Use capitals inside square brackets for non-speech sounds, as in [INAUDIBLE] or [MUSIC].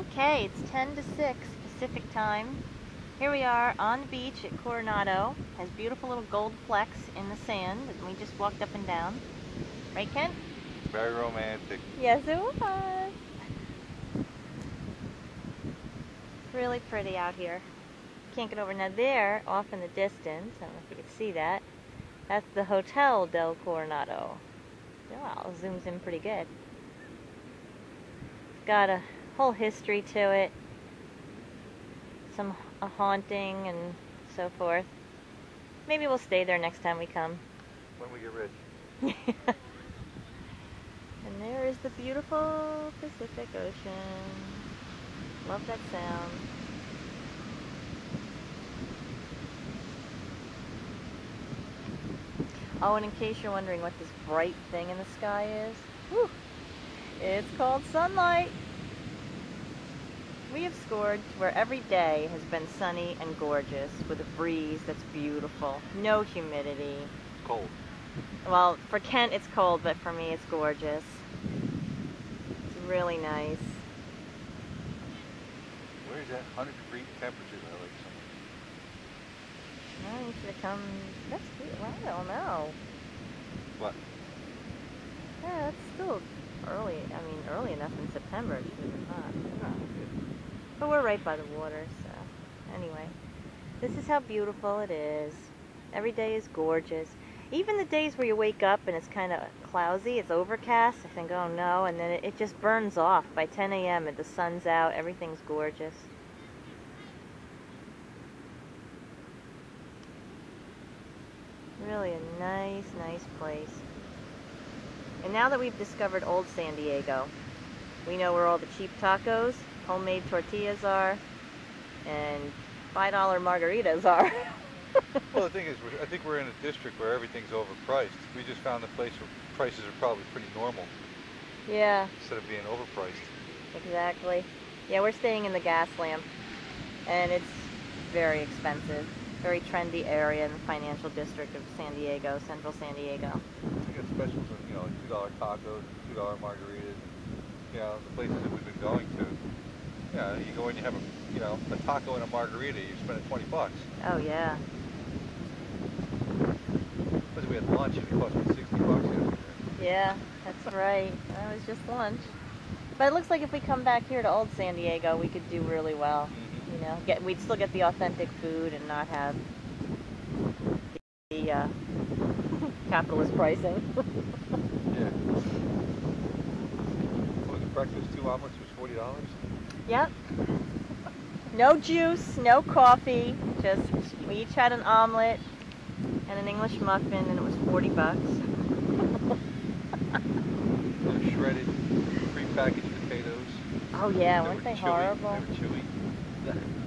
Okay, it's 10 to 6 Pacific time. Here we are on the beach at Coronado. Has beautiful little gold flecks in the sand and we just walked up and down. Right, Kent? Very romantic. Yes, it was. Really pretty out here. Can't get over. Now there, off in the distance, I don't know if you can see that, that's the Hotel del Coronado. Wow, zooms in pretty good. It's got a whole history to it. Some a haunting and so forth. Maybe we'll stay there next time we come. When we get rich. [LAUGHS] and there is the beautiful Pacific Ocean. Love that sound. Oh, and in case you're wondering what this bright thing in the sky is, whew, it's called sunlight. We have scored where every day has been sunny and gorgeous with a breeze that's beautiful, no humidity. Cold. Well, for Kent it's cold, but for me it's gorgeous. It's really nice. Where is that 100 degree temperature that I like so much? I need you to come. That's. Well, I don't know. What? Yeah, it's still early. I mean, early enough in September. It shouldn't be hot. Ah, But we're right by the water, so anyway. This is how beautiful it is. Every day is gorgeous. Even the days where you wake up and it's kind of cloudy, it's overcast, I think, oh no, and then it, it just burns off. By 10 a.m. and the sun's out, everything's gorgeous. Really a nice, nice place. And now that we've discovered old San Diego, we know where all the cheap tacos, homemade tortillas are, and $5 margaritas are. [LAUGHS] well, the thing is, I think we're in a district where everything's overpriced. We just found a place where prices are probably pretty normal yeah, instead of being overpriced. exactly. Yeah, we're staying in the Gaslamp, and it's very expensive. Very trendy area in the financial district of San Diego, central San Diego. We got specials of, you know, two dollar tacos, two dollar margaritas. You know, the places that we've been going to. You go in, you have a, you know, a taco and a margarita, you're spending 20 bucks. Oh yeah. Plus we had lunch and it cost me 60 bucks yesterday. Yeah, that's right. That was just lunch. But it looks like if we come back here to old San Diego, we could do really well. Mhm. You know, get we'd still get the authentic food and not have the uh, [LAUGHS] capitalist pricing. Yeah. What was it, breakfast? Two omelets was forty dollars. Yep. No juice, no coffee. Just we each had an omelet and an English muffin, and it was forty bucks. [LAUGHS] Shredded, prepackaged potatoes. Oh yeah, They weren't were they chewy. horrible? They were chewy.